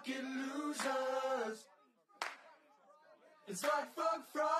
fucking losers. It's like Fuck Friday.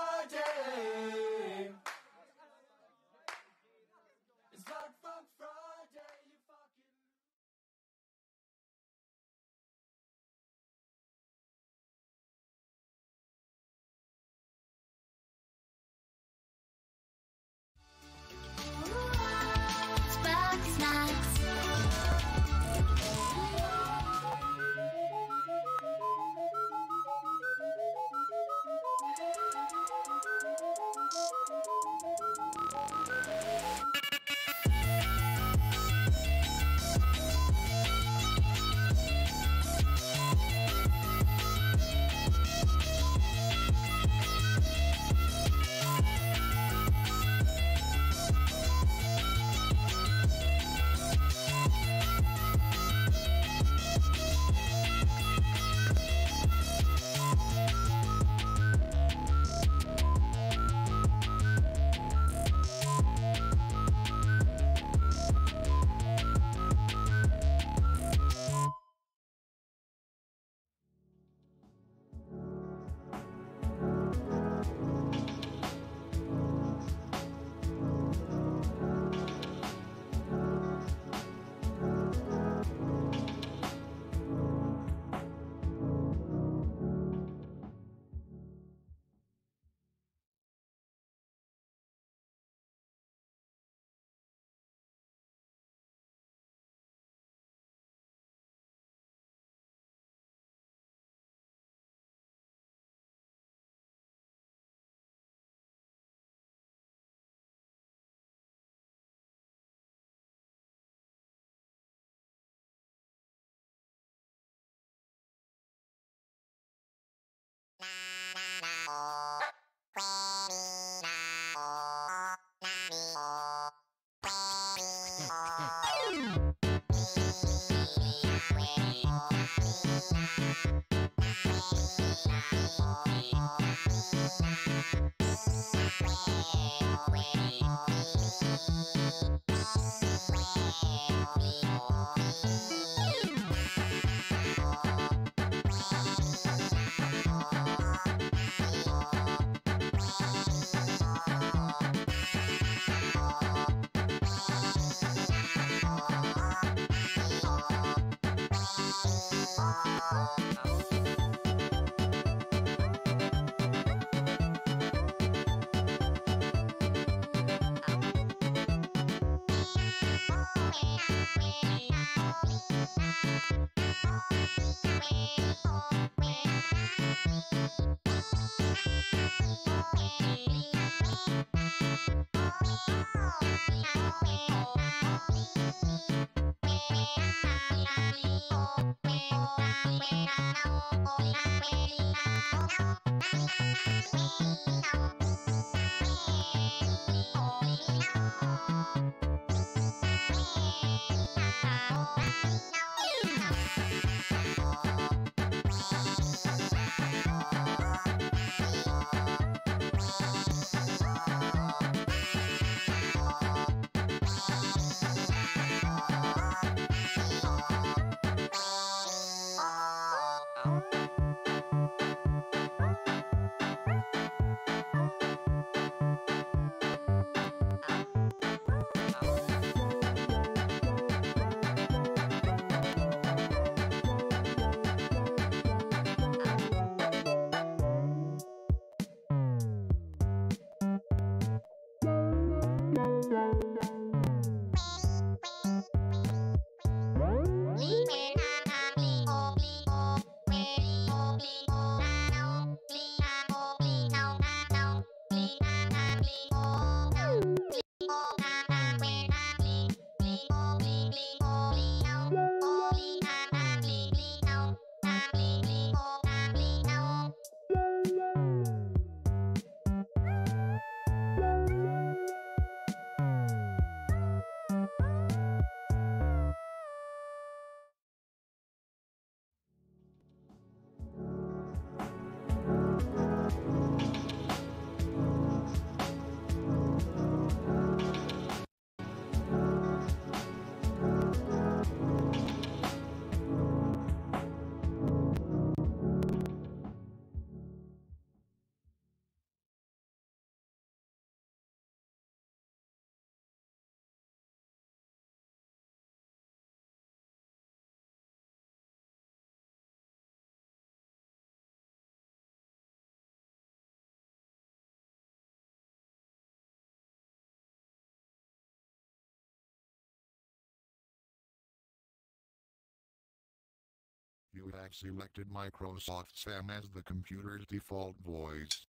Have selected Microsoft Sam as the computer's default voice.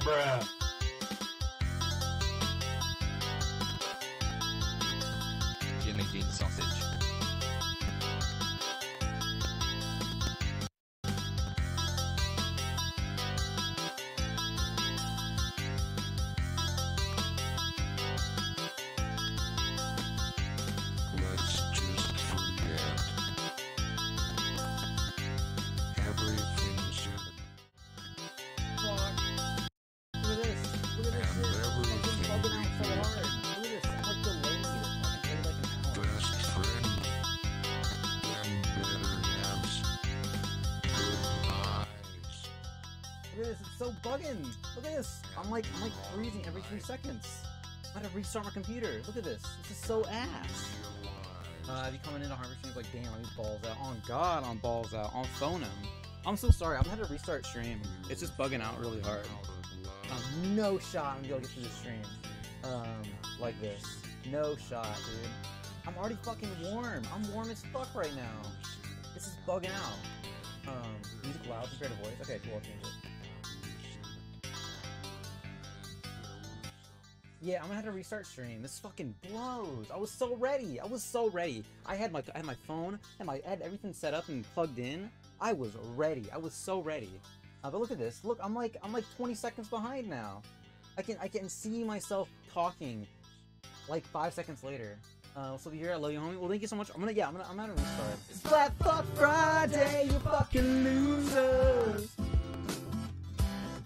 Bruh. Look at this. It's so bugging. Look at this. I'm like I'm like freezing every three seconds. I gotta restart my computer. Look at this. This is so ass. Uh, if you coming into Harvard Stream's like, damn, I'm balls out. On God, on balls out. On phone him. I'm so sorry. I'm gonna have to restart stream. It's just bugging out really hard. Um, no shot I'm gonna be able to get through the stream. Um, like this. No shot, dude. I'm already fucking warm. I'm warm as fuck right now. This is bugging out. Um, music loud compared to voice. Okay, cool. I'll change it. Yeah, I'm gonna have to restart stream. This fucking blows. I was so ready. I was so ready. I had my I had my phone and my I had everything set up and plugged in. I was ready. I was so ready. Uh, but look at this. Look, I'm like I'm like 20 seconds behind now. I can I can see myself talking like five seconds later. Uh, so here, I love you, homie. Well, thank you so much. I'm gonna yeah, I'm gonna I'm gonna restart. It's Flat Fuck Friday, you fucking losers.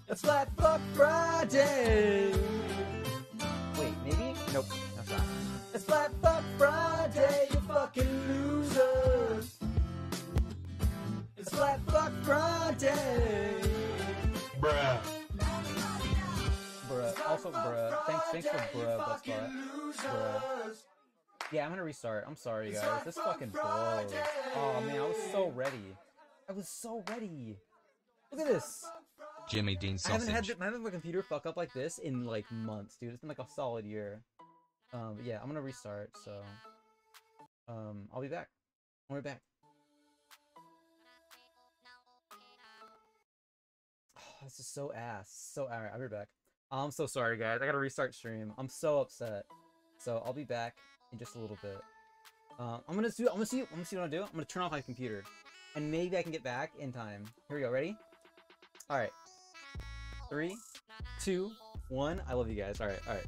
It's Flat Fuck Friday. Wait. Nope. No shot. It's Flat Fuck Friday, you fucking losers. It's Flat Fuck Friday. Bruh. Bruh. Also, bruh. Thanks, thanks for bruh, Best Spot. Bruh. Yeah, I'm gonna restart. I'm sorry, guys. This fucking blows. Oh man, I was so ready. I was so ready. Look at this. Jimmy Dean I haven't had sausage. the, I haven't had my computer fuck up like this in like months, dude. It's been like a solid year. Um, yeah, I'm gonna restart. So, um, I'll be back. Be back. this is so ass. So alright, I'll be back. I'm so sorry, guys. I gotta restart stream. I'm so upset. So I'll be back in just a little bit. Uh, I'm gonna see. I'm gonna see. I'm gonna see what I do. I'm gonna turn off my computer, and maybe I can get back in time. Here we go. Ready? All right. Three, two, one. I love you guys. All right. All right.